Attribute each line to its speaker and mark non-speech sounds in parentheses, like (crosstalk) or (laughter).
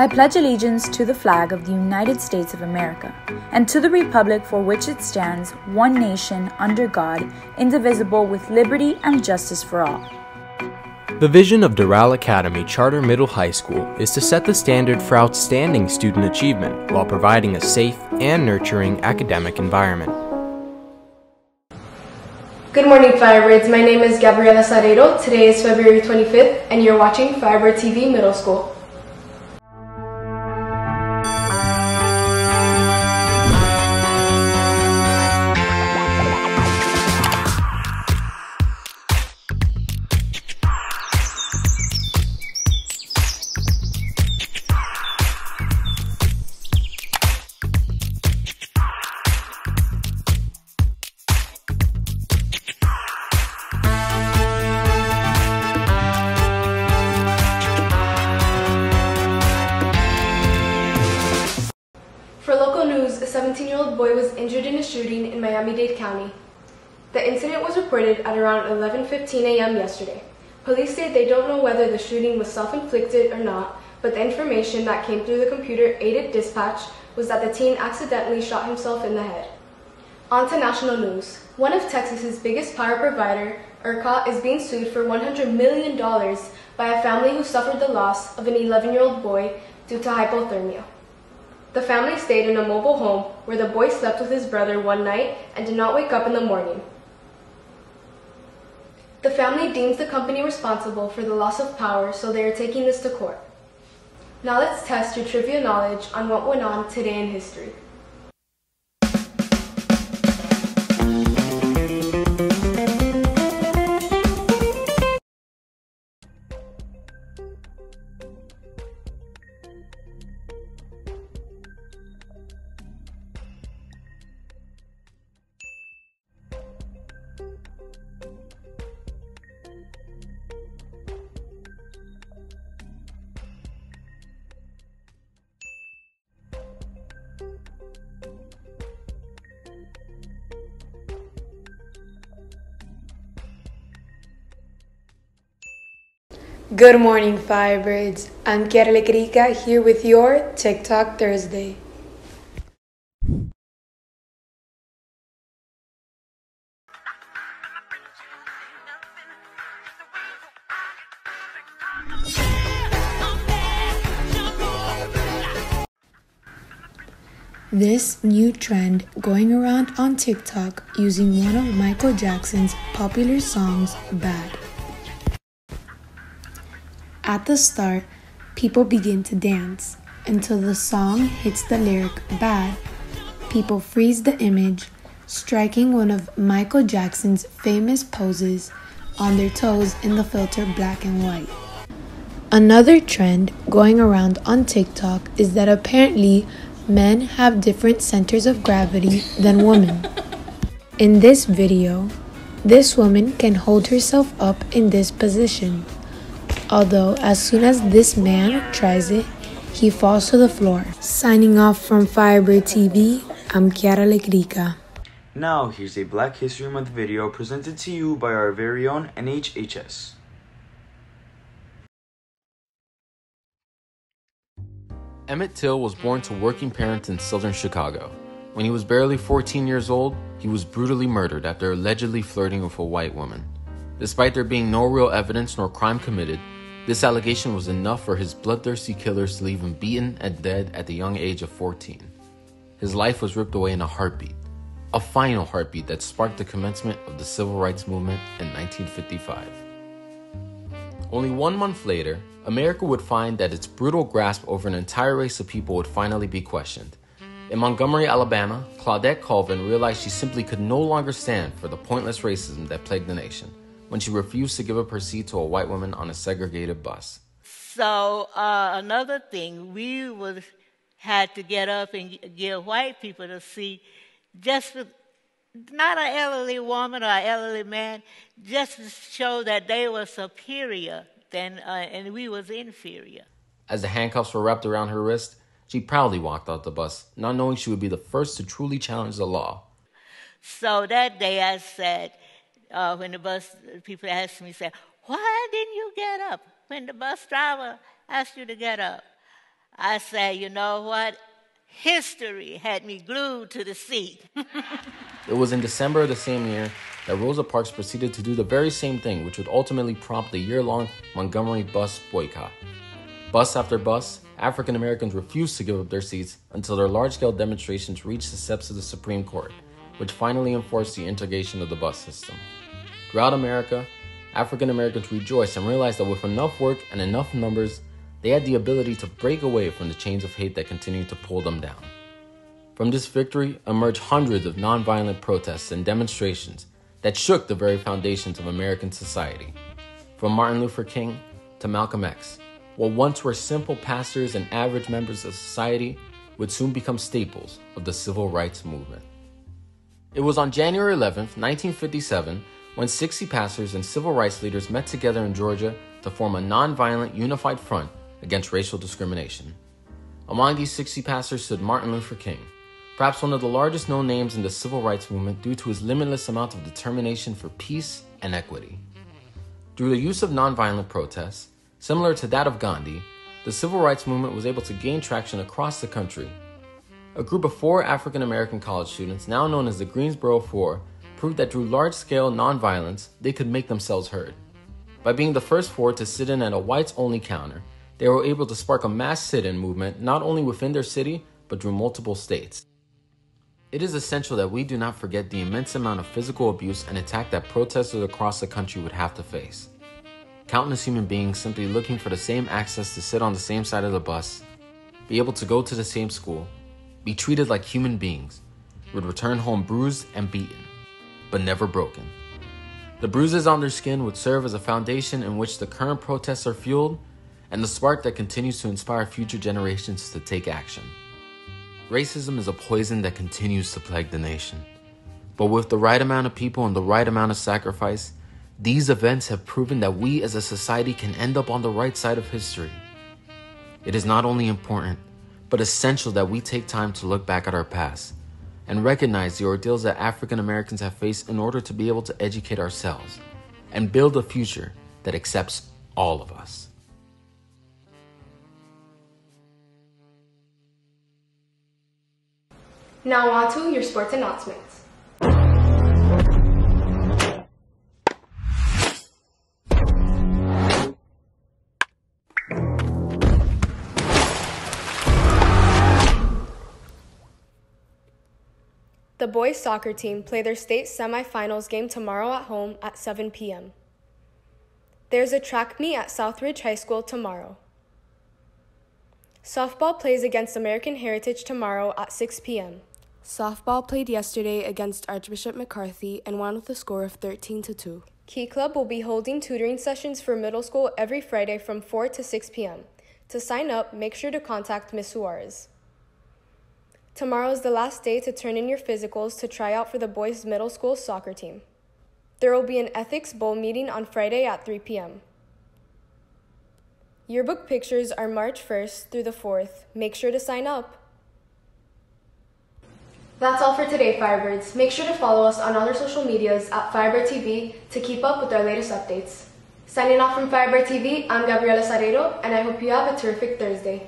Speaker 1: I pledge allegiance to the flag of the United States of America and to the republic for which it stands, one nation, under God, indivisible, with liberty and justice for all.
Speaker 2: The vision of Doral Academy Charter Middle High School is to set the standard for outstanding student achievement while providing a safe and nurturing academic environment.
Speaker 3: Good morning, Firebirds. My name is Gabriela Saredo. Today is February 25th, and you're watching Firebird TV Middle School. Boy was injured in a shooting in Miami Dade County. The incident was reported at around 11:15 a.m. yesterday. Police say they don't know whether the shooting was self-inflicted or not, but the information that came through the computer-aided dispatch was that the teen accidentally shot himself in the head. On to national news. One of Texas's biggest power provider, ERCOT, is being sued for $100 million by a family who suffered the loss of an 11-year-old boy due to hypothermia. The family stayed in a mobile home where the boy slept with his brother one night and did not wake up in the morning. The family deems the company responsible for the loss of power, so they are taking this to court. Now let's test your trivia knowledge on what went on today in history.
Speaker 4: Good morning, Firebirds. I'm Kiara Lecrica here with your TikTok Thursday. This new trend going around on TikTok using one of Michael Jackson's popular songs, Bad. At the start, people begin to dance until the song hits the lyric bad. People freeze the image, striking one of Michael Jackson's famous poses on their toes in the filter black and white. Another trend going around on TikTok is that apparently men have different centers of gravity than women. In this video, this woman can hold herself up in this position although as soon as this man tries it, he falls to the floor. Signing off from Firebird TV, I'm Chiara Lecrica.
Speaker 5: Now, here's a Black History Month video presented to you by our very own NHHS.
Speaker 6: Emmett Till was born to working parents in southern Chicago. When he was barely 14 years old, he was brutally murdered after allegedly flirting with a white woman. Despite there being no real evidence nor crime committed, this allegation was enough for his bloodthirsty killers to leave him beaten and dead at the young age of 14. His life was ripped away in a heartbeat, a final heartbeat that sparked the commencement of the civil rights movement in 1955. Only one month later, America would find that its brutal grasp over an entire race of people would finally be questioned. In Montgomery, Alabama, Claudette Colvin realized she simply could no longer stand for the pointless racism that plagued the nation when she refused to give up her seat to a white woman on a segregated bus.
Speaker 7: So uh, another thing, we was had to get up and give white people to see just with, not an elderly woman or an elderly man, just to show that they were superior than uh, and we was inferior.
Speaker 6: As the handcuffs were wrapped around her wrist, she proudly walked out the bus, not knowing she would be the first to truly challenge the law.
Speaker 7: So that day I said, uh, when the bus people asked me, said, "Why didn't you get up when the bus driver asked you to get up?" I said, you know what? History had me glued to the seat. (laughs)
Speaker 6: it was in December of the same year that Rosa Parks proceeded to do the very same thing, which would ultimately prompt the year long Montgomery bus boycott. Bus after bus, African Americans refused to give up their seats until their large scale demonstrations reached the steps of the Supreme Court, which finally enforced the integration of the bus system. Throughout America, African Americans rejoiced and realized that with enough work and enough numbers, they had the ability to break away from the chains of hate that continued to pull them down. From this victory emerged hundreds of nonviolent protests and demonstrations that shook the very foundations of American society. From Martin Luther King to Malcolm X, what once were simple pastors and average members of society would soon become staples of the civil rights movement. It was on January 11, 1957, when 60 pastors and civil rights leaders met together in Georgia to form a nonviolent unified front against racial discrimination. Among these 60 pastors stood Martin Luther King, perhaps one of the largest known names in the civil rights movement due to his limitless amount of determination for peace and equity. Through the use of nonviolent protests, similar to that of Gandhi, the civil rights movement was able to gain traction across the country. A group of four African American college students, now known as the Greensboro Four, proved that through large scale nonviolence, they could make themselves heard. By being the first four to sit in at a whites only counter, they were able to spark a mass sit in movement not only within their city, but through multiple states. It is essential that we do not forget the immense amount of physical abuse and attack that protesters across the country would have to face. Countless human beings simply looking for the same access to sit on the same side of the bus, be able to go to the same school, be treated like human beings, would return home bruised and beaten, but never broken. The bruises on their skin would serve as a foundation in which the current protests are fueled and the spark that continues to inspire future generations to take action. Racism is a poison that continues to plague the nation. But with the right amount of people and the right amount of sacrifice, these events have proven that we as a society can end up on the right side of history. It is not only important, but essential that we take time to look back at our past and recognize the ordeals that African Americans have faced in order to be able to educate ourselves and build a future that accepts all of us.
Speaker 3: Now on to your sports announcements. The boys soccer team play their state semifinals game tomorrow at home at 7 p.m. There's a track meet at Southridge High School tomorrow. Softball plays against American Heritage tomorrow at 6 p.m. Softball played yesterday against Archbishop McCarthy and won with a score of 13 to 2. Key Club will be holding tutoring sessions for middle school every Friday from 4 to 6 p.m. To sign up, make sure to contact Ms. Suarez. Tomorrow is the last day to turn in your physicals to try out for the boys' middle school soccer team. There will be an Ethics Bowl meeting on Friday at 3 p.m. Yearbook pictures are March 1st through the 4th. Make sure to sign up. That's all for today, Firebirds. Make sure to follow us on other social medias at Firebird TV to keep up with our latest updates. Signing off from Firebird TV, I'm Gabriela Saredo, and I hope you have a terrific Thursday.